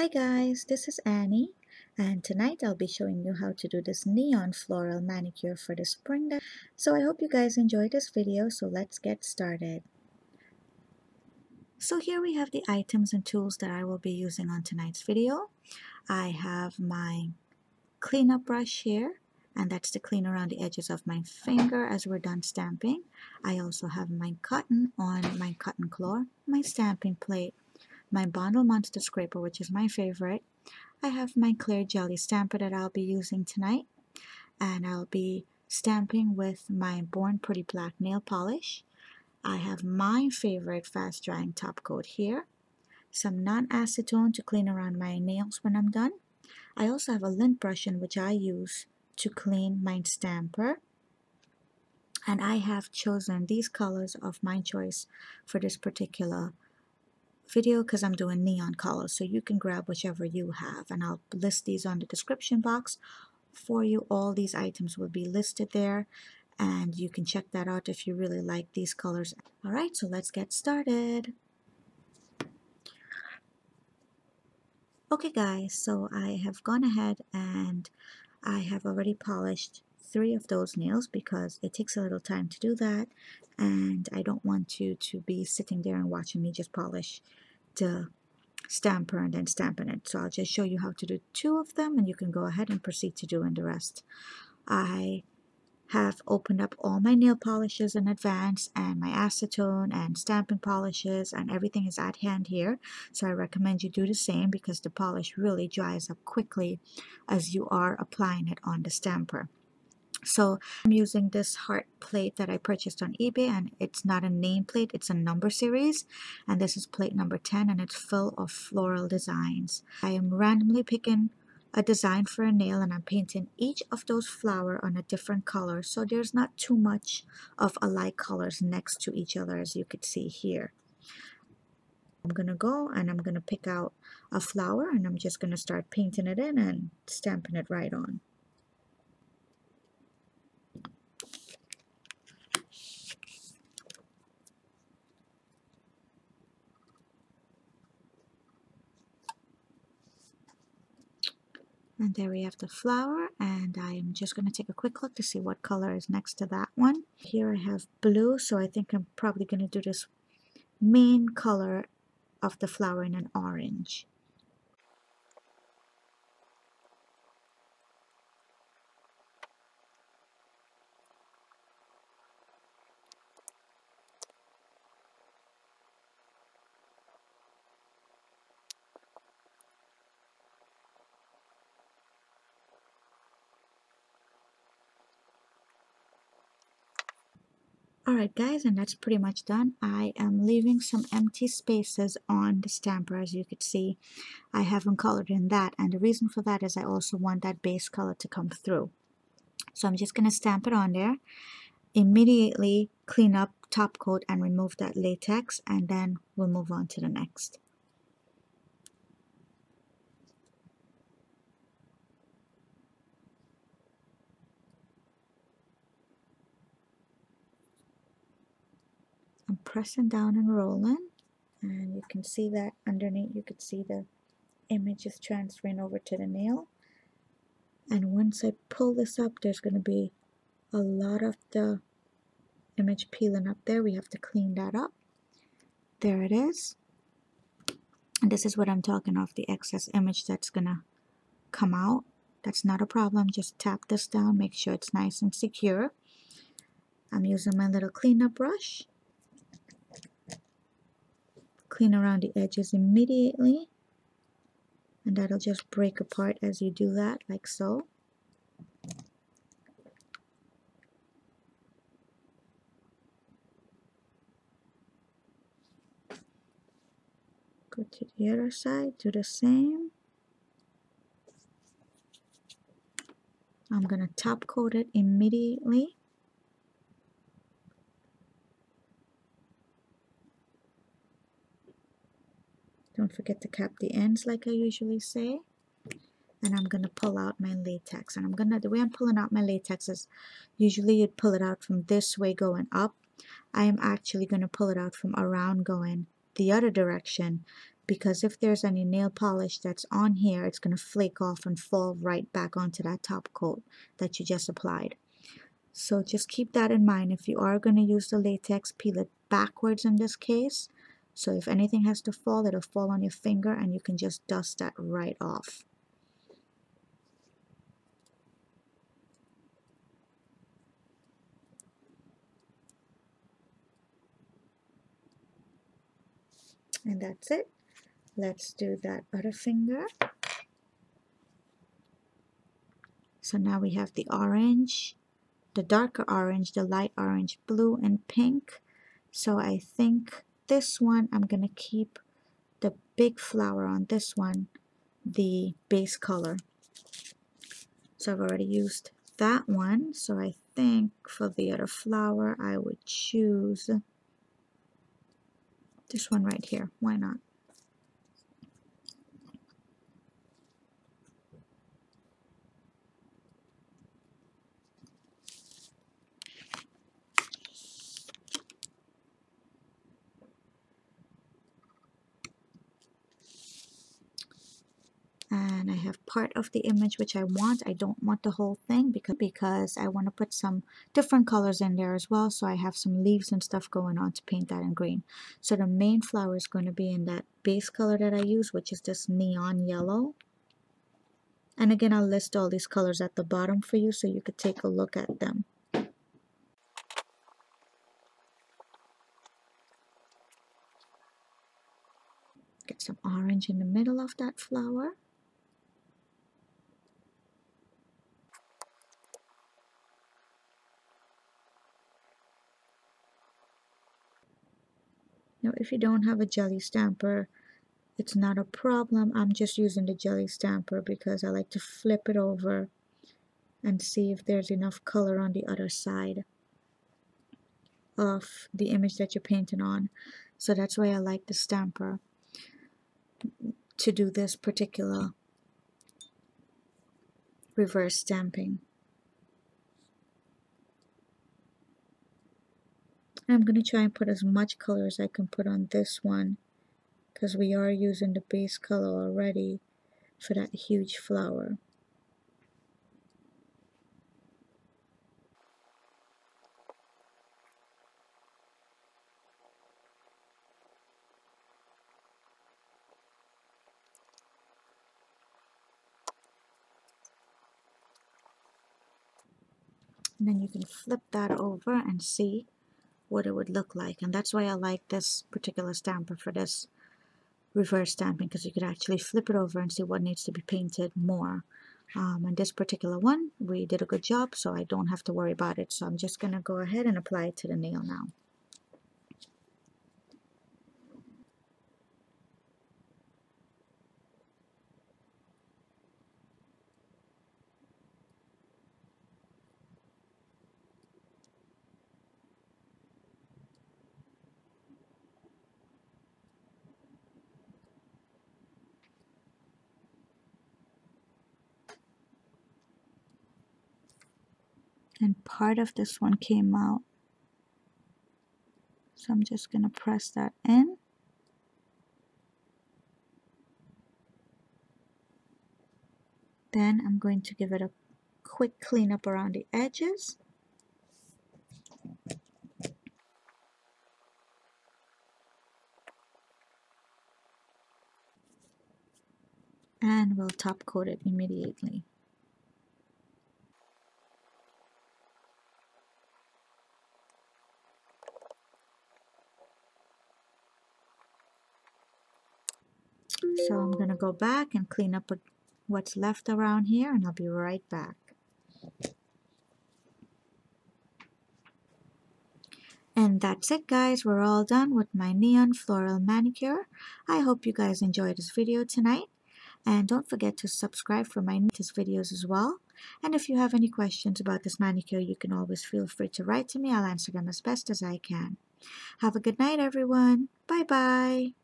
Hi guys, this is Annie and tonight I'll be showing you how to do this neon floral manicure for the spring. So I hope you guys enjoy this video so let's get started. So here we have the items and tools that I will be using on tonight's video. I have my cleanup brush here and that's to clean around the edges of my finger as we're done stamping. I also have my cotton on my cotton claw, my stamping plate, my Bundle Monster Scraper, which is my favorite. I have my clear jelly stamper that I'll be using tonight. And I'll be stamping with my Born Pretty Black nail polish. I have my favorite fast drying top coat here. Some non-acetone to clean around my nails when I'm done. I also have a lint brush in which I use to clean my stamper. And I have chosen these colors of my choice for this particular video because I'm doing neon colors so you can grab whichever you have and I'll list these on the description box for you. All these items will be listed there and you can check that out if you really like these colors. Alright so let's get started. Okay guys so I have gone ahead and I have already polished three of those nails because it takes a little time to do that and I don't want you to be sitting there and watching me just polish the stamper and then stamping it. So I'll just show you how to do two of them and you can go ahead and proceed to doing the rest. I have opened up all my nail polishes in advance and my acetone and stamping polishes and everything is at hand here so I recommend you do the same because the polish really dries up quickly as you are applying it on the stamper. So I'm using this heart plate that I purchased on eBay and it's not a name plate, it's a number series. And this is plate number 10 and it's full of floral designs. I am randomly picking a design for a nail and I'm painting each of those flower on a different color. So there's not too much of alike colors next to each other as you could see here. I'm gonna go and I'm gonna pick out a flower and I'm just gonna start painting it in and stamping it right on. And there we have the flower and I'm just going to take a quick look to see what color is next to that one. Here I have blue so I think I'm probably going to do this main color of the flower in an orange. Alright guys, and that's pretty much done. I am leaving some empty spaces on the stamper as you could see. I haven't colored in that and the reason for that is I also want that base color to come through. So I'm just going to stamp it on there. Immediately clean up top coat and remove that latex and then we'll move on to the next. I'm pressing down and rolling. And you can see that underneath you could see the image is transferring over to the nail. And once I pull this up there's going to be a lot of the image peeling up there. We have to clean that up. There it is. And this is what I'm talking of the excess image that's gonna come out. That's not a problem. Just tap this down make sure it's nice and secure. I'm using my little cleanup brush clean around the edges immediately. And that'll just break apart as you do that like so. Go to the other side do the same. I'm gonna top coat it immediately Don't forget to cap the ends like I usually say. And I'm going to pull out my latex. And I'm going to, the way I'm pulling out my latex is usually you'd pull it out from this way going up. I am actually going to pull it out from around going the other direction because if there's any nail polish that's on here, it's going to flake off and fall right back onto that top coat that you just applied. So just keep that in mind. If you are going to use the latex, peel it backwards in this case. So if anything has to fall, it'll fall on your finger and you can just dust that right off. And that's it. Let's do that other finger. So now we have the orange, the darker orange, the light orange, blue, and pink. So I think this one, I'm going to keep the big flower on this one, the base color. So I've already used that one. So I think for the other flower, I would choose this one right here. Why not? and I have part of the image which I want. I don't want the whole thing because, because I want to put some different colors in there as well. So I have some leaves and stuff going on to paint that in green. So the main flower is going to be in that base color that I use, which is this neon yellow. And again, I'll list all these colors at the bottom for you so you could take a look at them. Get some orange in the middle of that flower. Now if you don't have a jelly stamper, it's not a problem. I'm just using the jelly stamper because I like to flip it over and see if there's enough color on the other side of the image that you're painting on. So that's why I like the stamper to do this particular reverse stamping. I'm going to try and put as much color as I can put on this one because we are using the base color already for that huge flower. And then you can flip that over and see what it would look like. And that's why I like this particular stamper for this reverse stamping because you could actually flip it over and see what needs to be painted more. Um, and this particular one we did a good job so I don't have to worry about it. So I'm just gonna go ahead and apply it to the nail now and part of this one came out. So I'm just going to press that in. Then I'm going to give it a quick cleanup around the edges. And we'll top coat it immediately So I'm going to go back and clean up what's left around here and I'll be right back. And that's it guys, we're all done with my neon floral manicure. I hope you guys enjoyed this video tonight. And don't forget to subscribe for my latest videos as well. And if you have any questions about this manicure, you can always feel free to write to me. I'll answer them as best as I can. Have a good night everyone. Bye bye.